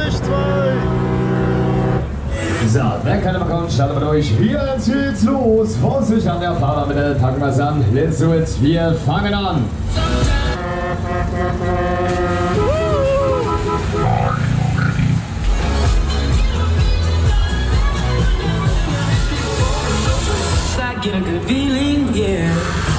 Vorsicht, zwei! So, wer immer kommen, starten wir durch. Jetzt geht's los. Vorsicht an der Fahrer, bitte. Packen wir's an. Let's do it. Wir fangen an. I get a good feeling, yeah.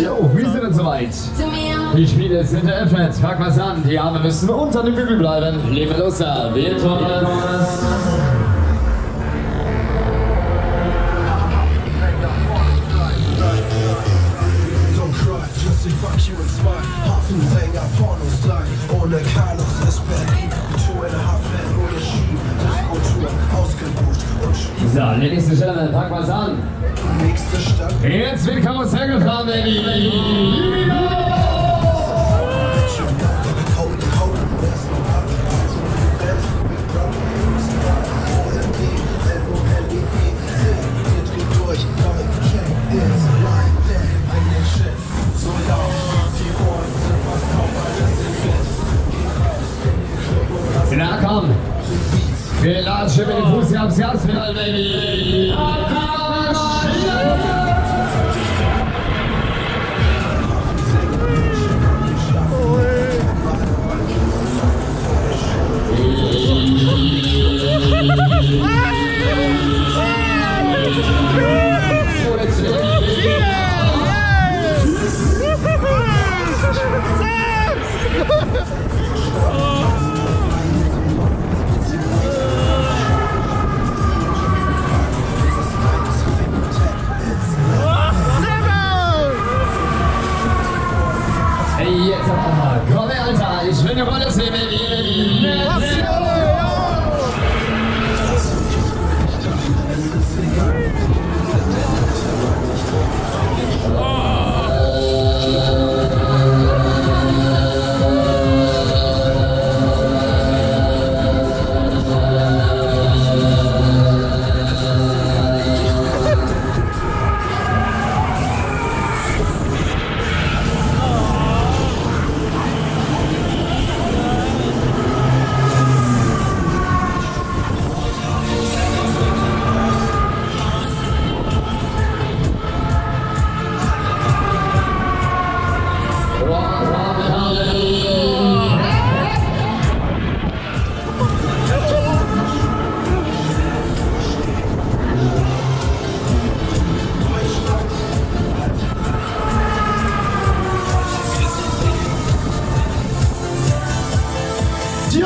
Jo, wir sind jetzt soweit. Die Spiele sind eröffnet. Pack was an. Die Arme müssen unter dem Bügel bleiben. Lebe los da. Wir tun es. Fuck you and smile. Hafensänger, Porno-Style, ohne Carlos Berlin. Two and a half men ohne Ski, Disco-Tour, ausgebucht So, ladies and gentlemen, pack was an. Nächste Stadt, Jetzt wird Karussell gefahren, Baby. Code, Wir latschen mit dem Fuß hier aufs Gaspedal, Baby.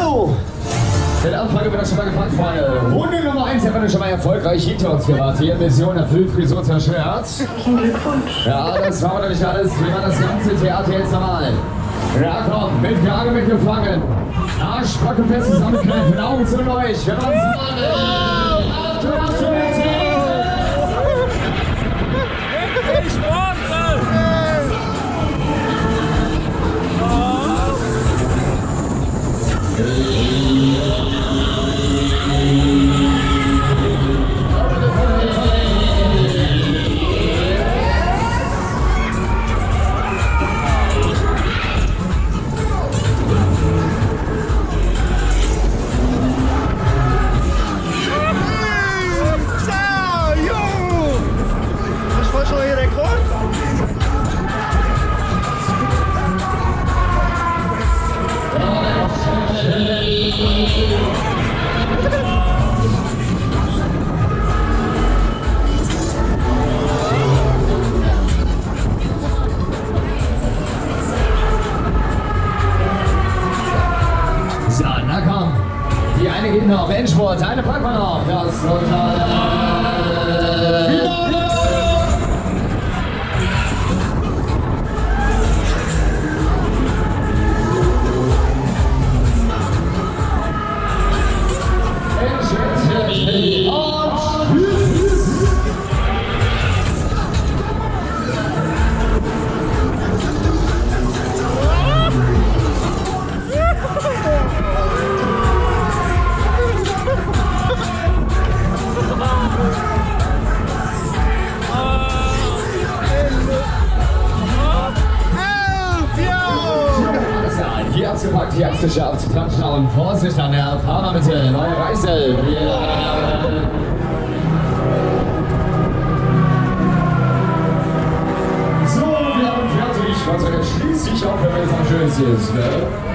Jo! Mit Anfrage wird das schon mal gefragt, Freunde. Runde Nummer 1 haben wir schon mal erfolgreich hinter uns gebracht. Hier Mission erfüllt, Frisur zerstört. Herzlichen Glückwunsch. Ja, das war aber noch nicht alles. Wir machen das ganze Theater jetzt nochmal. Ja, komm, mit Krage mitgefangen. Arschbacke fest zusammenkneifen, Augen zu euch. Wir machen es mal. Achtung, Achtung, Achtung. Endspurt. Eine packen wir noch. Das totale geschafft. Klatschen und Vorsicht an der Fahrermitte. Neue Reise. So, wir haben fertig. Was soll schließlich auch, wenn es am schönsten ist, ne?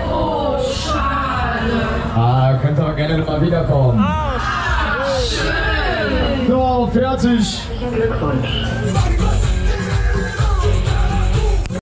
Oh, schade. Ah, könnt aber gerne nochmal wiederkommen. So, fertig. Herzlichen Glückwunsch.